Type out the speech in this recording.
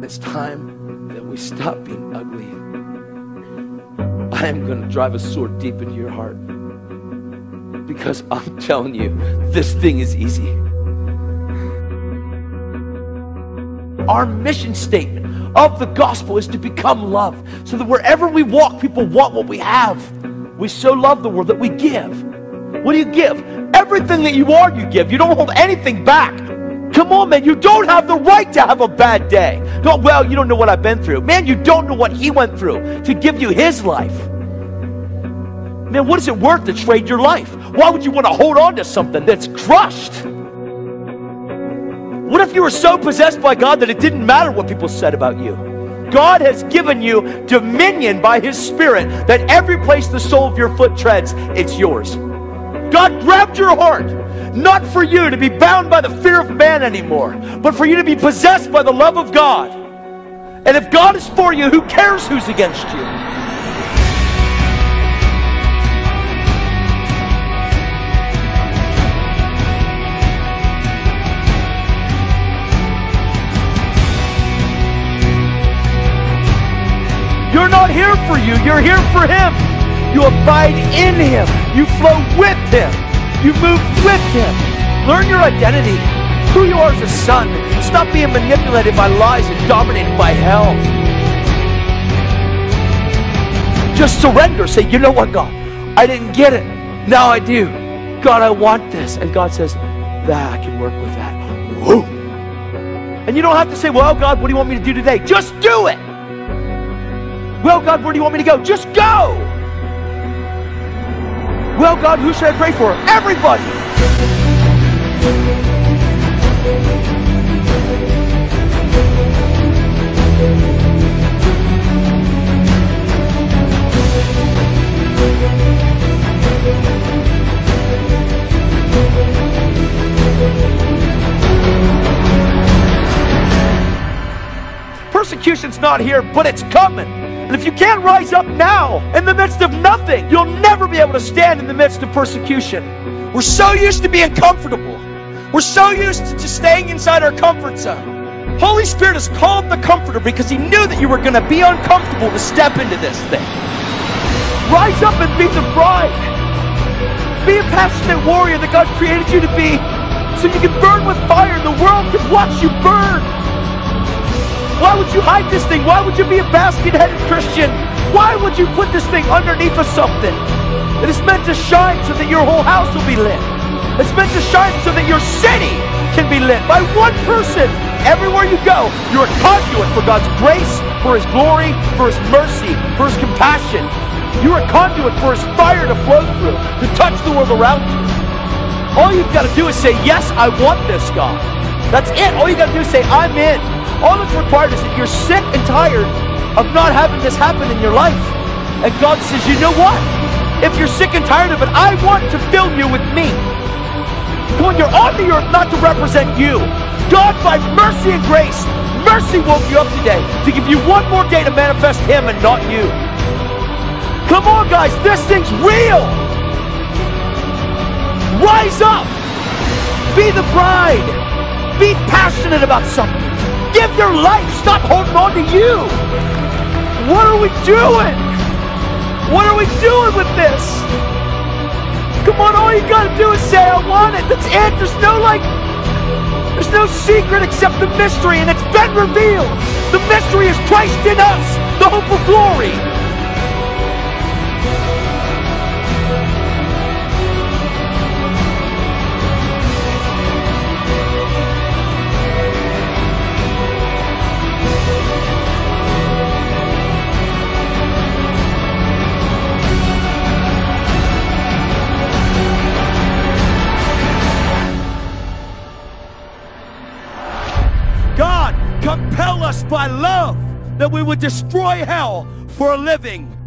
It's time that we stop being ugly. I am going to drive a sword deep into your heart because I'm telling you, this thing is easy. Our mission statement of the gospel is to become love so that wherever we walk, people want what we have. We so love the world that we give. What do you give? Everything that you are, you give. You don't hold anything back. Come on, man. You don't have the right to have a bad day. Don't, well, you don't know what I've been through. Man, you don't know what he went through to give you his life. Man, what is it worth to trade your life? Why would you want to hold on to something that's crushed? What if you were so possessed by God that it didn't matter what people said about you? God has given you dominion by His Spirit that every place the sole of your foot treads, it's yours. God grabbed your heart, not for you to be bound by the fear of man anymore, but for you to be possessed by the love of God. And if God is for you, who cares who's against you? You're not here for you, you're here for Him. You abide in Him, you flow with Him, you move with Him. Learn your identity, who you are as a son. Stop being manipulated by lies and dominated by hell. Just surrender. Say, you know what, God? I didn't get it. Now I do. God, I want this. And God says, that I can work with that. And you don't have to say, well, God, what do you want me to do today? Just do it. Well, God, where do you want me to go? Just go. Well, God, who should I pray for? Everybody. Persecution's not here, but it's coming. And if you can't rise up now in the midst of nothing, you'll never be able to stand in the midst of persecution. We're so used to being comfortable. We're so used to just staying inside our comfort zone. Holy Spirit has called the comforter because he knew that you were going to be uncomfortable to step into this thing. Rise up and be the bride. Be a passionate warrior that God created you to be so you can burn with fire and the world can watch you burn. Why would you hide this thing? Why would you be a basket-headed Christian? Why would you put this thing underneath of something? It is meant to shine so that your whole house will be lit. It's meant to shine so that your city can be lit by one person. Everywhere you go, you're a conduit for God's grace, for His glory, for His mercy, for His compassion. You're a conduit for His fire to flow through, to touch the world around you. All you've got to do is say, yes, I want this, God. That's it. All you got to do is say, I'm in. All that's required is that you're sick and tired of not having this happen in your life. And God says, you know what? If you're sick and tired of it, I want to fill you with me. On, you're on the earth not to represent you. God, by mercy and grace, mercy woke you up today to give you one more day to manifest Him and not you. Come on, guys, this thing's real. Rise up. Be the bride. Be passionate about something. Give your life. Stop holding on to you. What are we doing? What are we doing with this? Come on, all you gotta do is say, I want it. That's it. There's no like, there's no secret except the mystery, and it's been revealed. The mystery is Christ in us, the hope of glory. Compel us by love that we would destroy hell for a living